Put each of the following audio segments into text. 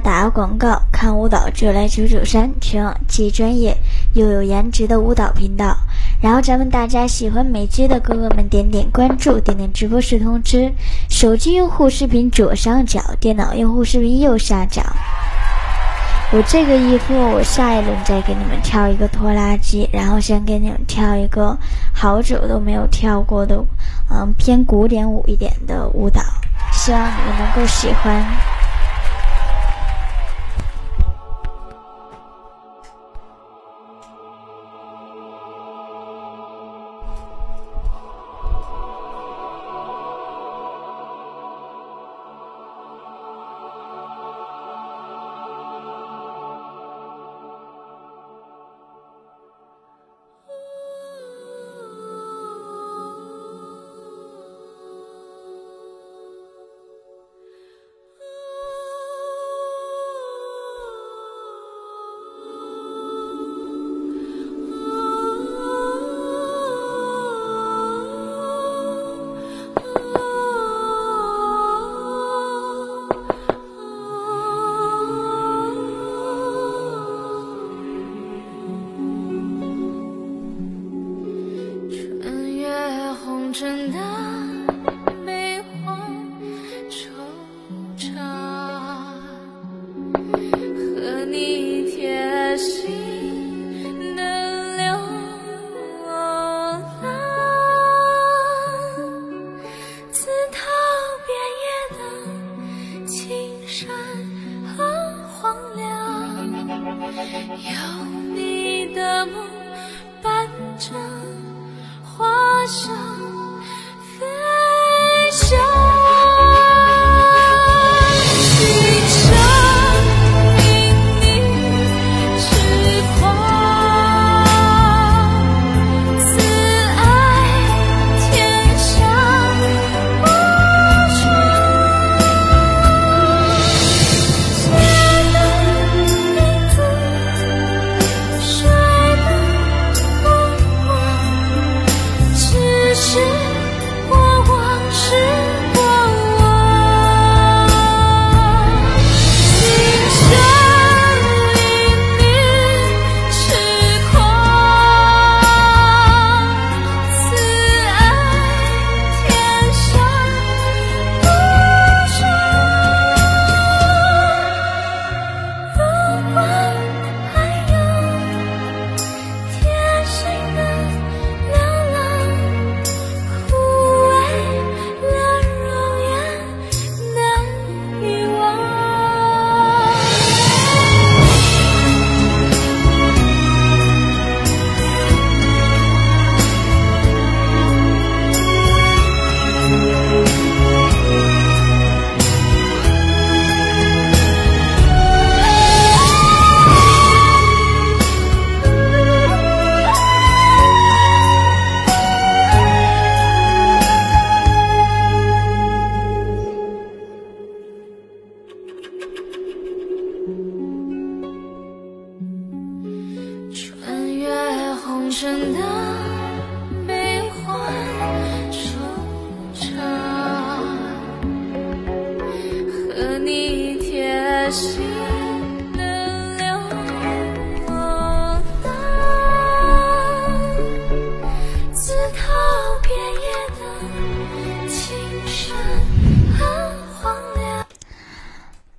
打个广告，看舞蹈就来九九三，全网既专业又有颜值的舞蹈频道。然后咱们大家喜欢美肌的哥哥们，点点关注，点点直播室通知。手机用户视频左上角，电脑用户视频右下角。我这个衣服，我下一轮再给你们跳一个拖拉机，然后先给你们跳一个好久都没有跳过的，嗯，偏古典舞一点的舞蹈，希望你们能够喜欢。真的悲欢惆怅，和你贴心的流浪，刺透遍野的青山和荒凉，有你的梦伴着花香。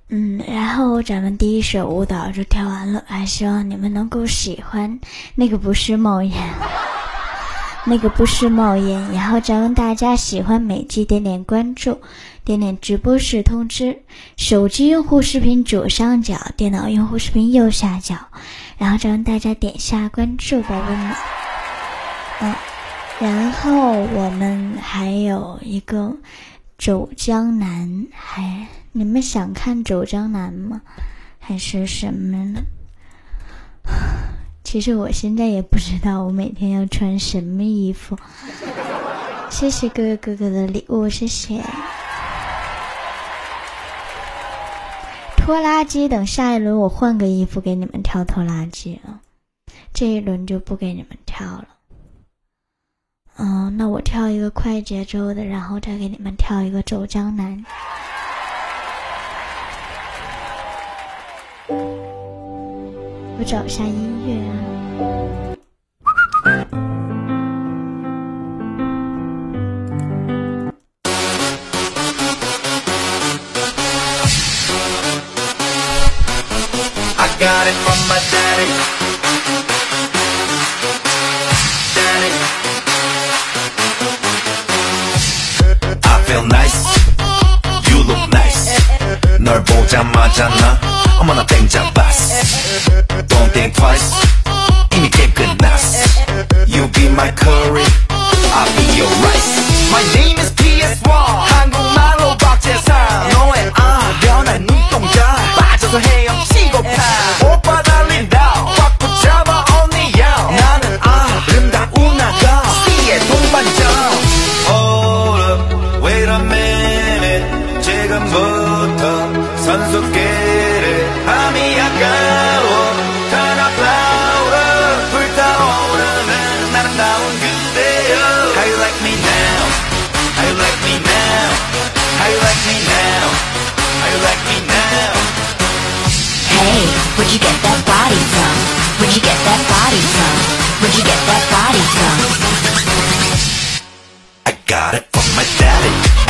嗯，然后咱们第一首舞蹈就跳完了，还希望你们能够喜欢。那个不是冒烟，那个不是冒烟。然后咱们大家喜欢美肌，点点关注，点点直播室通知。手机用户视频左上角，电脑用户视频右下角。然后咱们大家点下关注，宝贝们。嗯，然后我们还有一个走江南，还。你们想看《走江南》吗？还是什么呢？其实我现在也不知道我每天要穿什么衣服。谢谢各位哥哥的礼物，谢谢。拖拉机，等下一轮我换个衣服给你们跳拖拉机啊！这一轮就不给你们跳了。嗯，那我跳一个快节奏的，然后再给你们跳一个《走江南》。我找一下音乐啊。나 어머나 땡잡았어. Don't think twice. 이미 게임 끝났어. You be my curry. I'll be your rice. My name is PS1. 한국말로 박재상. 너의 아 변한 눈동자. 빠져서 헤엄치고파. 오빠 달린다. 확 붙잡아 언니야. 나는 아름다운 아가. C의 동반자. Hold up, wait a minute. 지금부터 선수끼 리 밤이 아까워. Turn up louder. 불타오르는 아름다운 그대여. How you like me now? How you like me now? How you like me now? How you like me now? Hey, where'd you get that body from? Where'd you get that body from? Where'd you get that body from? I got it from my daddy.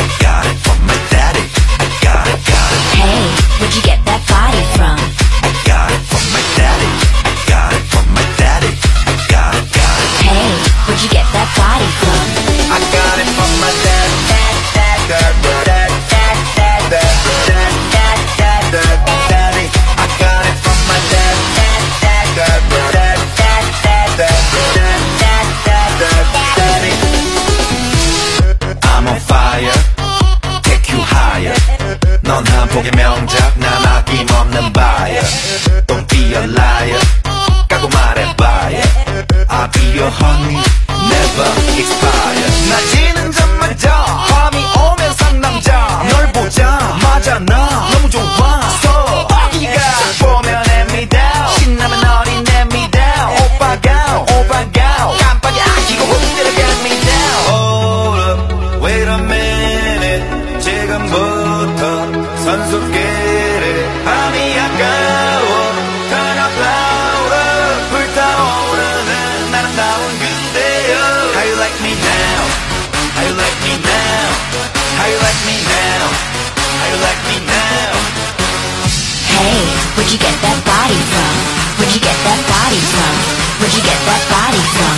you get that body from? Where'd you get that body from?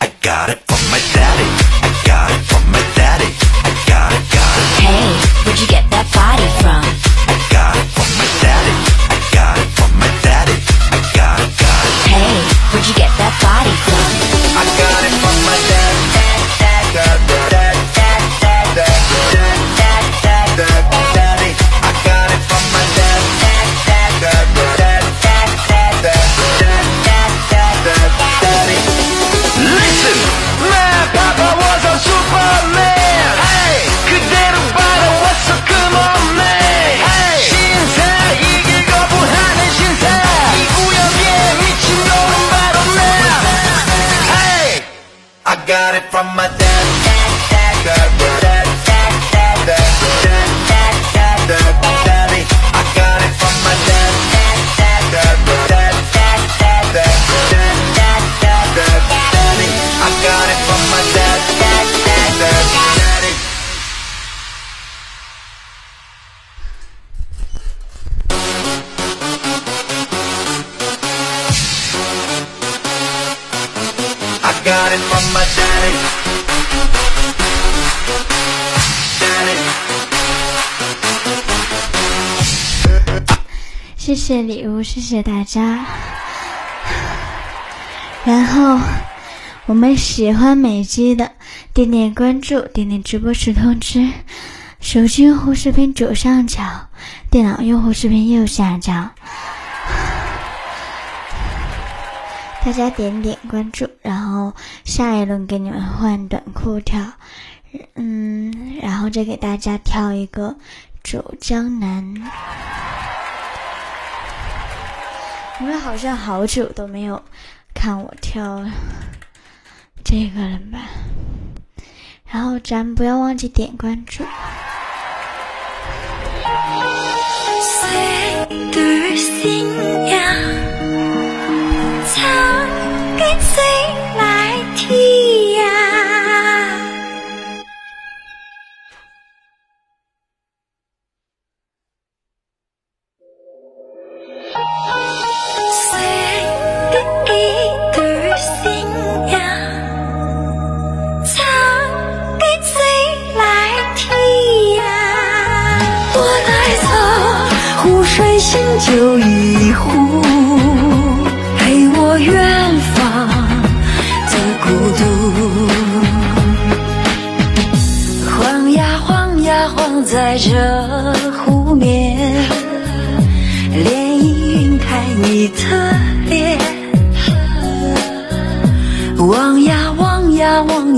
I got it from my daddy. 谢谢礼物，谢谢大家。然后，我们喜欢美姬的，点点关注，点点直播时通知。手机用户视频左上角，电脑用户视频右下角。大家点点关注，然后下一轮给你们换短裤跳，嗯，然后再给大家跳一个《走江南》。你们好像好久都没有看我跳这个了吧。然后咱们不要忘记点关注。谁唱给谁来听。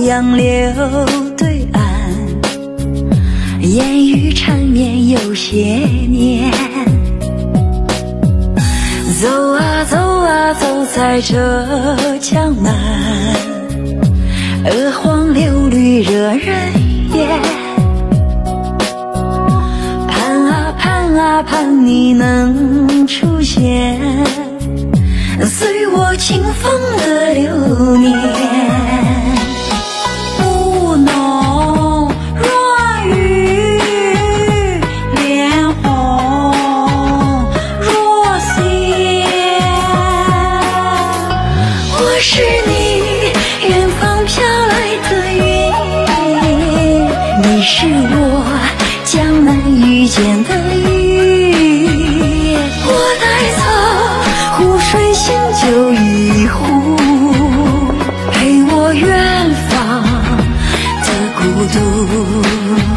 杨柳对岸，烟雨缠绵有些年。走啊走啊走在这江南，鹅黄柳绿惹人眼。盼啊盼啊盼你能出现。随我清风的流年。的孤独。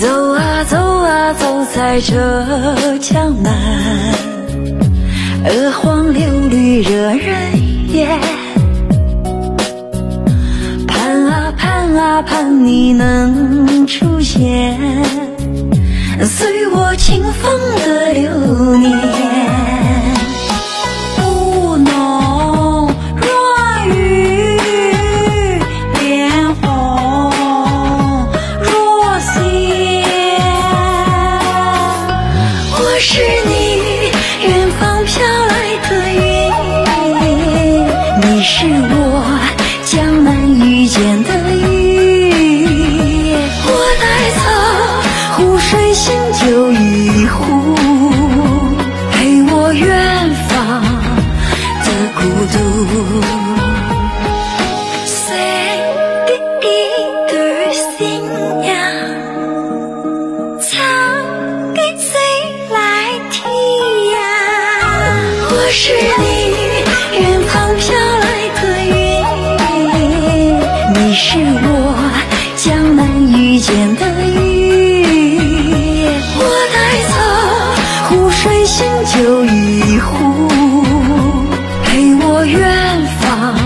走啊走啊走在这江南，鹅黄柳绿惹人眼。盼啊盼啊盼你能出现，随我清风的流年。是你远方飘来的云，你是我江南遇见的雨。我带走湖水醒酒一壶，陪我远方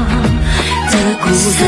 的孤独。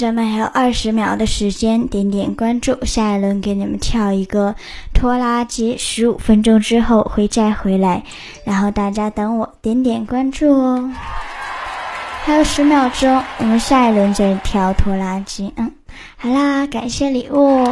咱们还有二十秒的时间，点点关注，下一轮给你们跳一个拖拉机，十五分钟之后会再回来，然后大家等我点点关注哦。还有十秒钟，我们下一轮再跳拖拉机。嗯，好啦，感谢礼物。